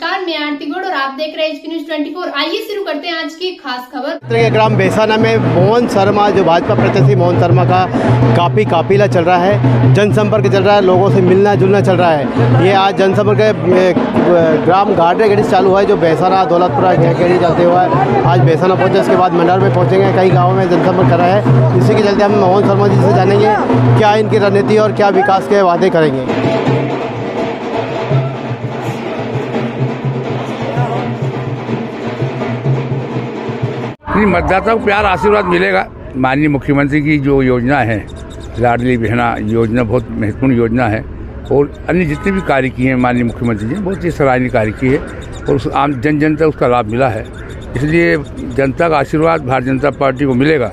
नमस्कार, मैं आरती गौड़ और आप देख रहे हैं एचपी न्यूज़ 24 आइए शुरू करते हैं आज की खास खबर। ग्राम बेसाना में मोहन शर्मा, जो भाजपा प्रत्याशी मोहन शर्मा का काफ़ी काफिला चल रहा है, जनसंपर्क चल रहा है, लोगों से मिलना जुलना चल रहा है। ये आज जनसंपर्क ग्राम गार्डे गेड़ी चालू हुआ है, जो बेसाना, दौलतपुरा गेड़ी चलते हुआ है आज बेसाना पहुँचे इसके बाद मंडार में पहुँचेंगे, कई गाँवों में जनसंपर्क कर रहा है। इसी के चलते हम मोहन शर्मा जी से जानेंगे, क्या इनकी रणनीति और क्या विकास के वादे करेंगे। नहीं मतदाता को प्यार आशीर्वाद मिलेगा। माननीय मुख्यमंत्री की जो योजना है लाडली बहना योजना बहुत महत्वपूर्ण योजना है और अन्य जितने भी कार्य किए हैं माननीय मुख्यमंत्री जी ने बहुत ही सराहनीय कार्य किए हैं और उस आम जन जन तक उसका लाभ मिला है। इसलिए जनता का आशीर्वाद भारतीय जनता पार्टी को मिलेगा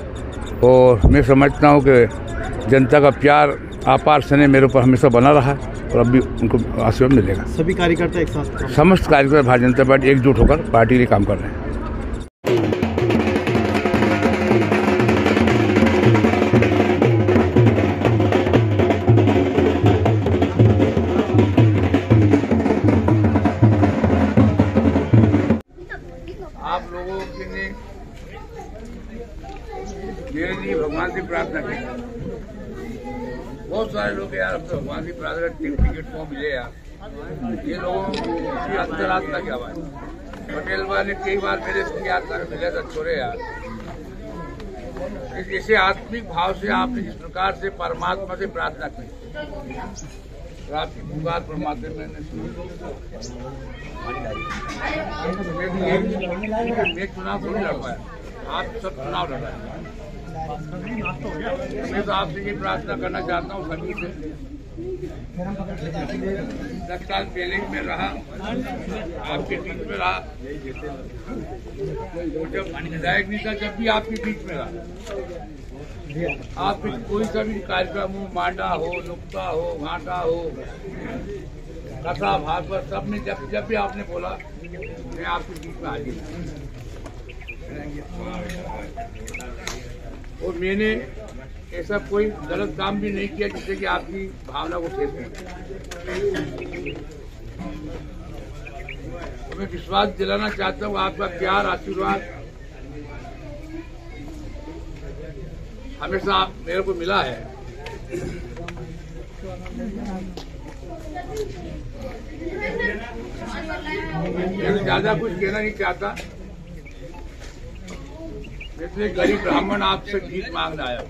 और मैं समझता हूँ कि जनता का प्यार आपार स्नेह मेरे ऊपर हमेशा बना रहा और अब भी उनको आशीर्वाद मिलेगा। सभी कार्यकर्ता एक साथ समस्त कार्यकर्ता भारतीय जनता पार्टी एकजुट होकर पार्टी के लिए काम कर रहे हैं। मेरे लिए भगवान से प्रार्थना की। बहुत सारे लोग यार तो भगवान से प्रार्थना टिकट को मिले यार। ये लोगों की अंतरात्मा क्या बात पटेल ने कई बार मेरे याद कर मिले तो छोड़े यार। इस- इसे आत्मिक भाव से आपने जिस प्रकार से परमात्मा से प्रार्थना की। आपकी पुकार परमात्मा मैंने सुनी। मैं चुनाव थोड़ी लड़ पाया। आप सब चुनाव लड़ रहे हैं। मैं तो आपसे ये प्रार्थना करना चाहता हूँ सभी से। दस साल पहले मैं रहा, आपके बीच में रहा। और जब विधायक नहीं था, जब भी आपके बीच में रहा। आप कोई सा भी कार्यक्रम हो, मांडा हो, नुक्ता हो, घाटा हो, कथा भागवत, सब में जब जब भी आपने बोला, मैं आपके बीच में हाजिर हूँ। और मैंने ऐसा कोई गलत काम भी नहीं किया जिससे कि आपकी भावना को ठेस तो मैं विश्वास दिलाना चाहता हूँ, आपका प्यार, आशीर्वाद हमेशा आप मेरे को मिला है। मैं ज़्यादा कुछ कहना नहीं चाहता। तो गरीब ब्राह्मण आपसे गीत मांगने आया।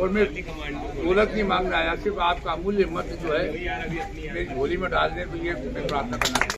और मैं दौलत नहीं मांगने आया, सिर्फ़ आपका अमूल्य मत जो है, मेरी झोली में डालने तो ये मैं प्रार्थना करना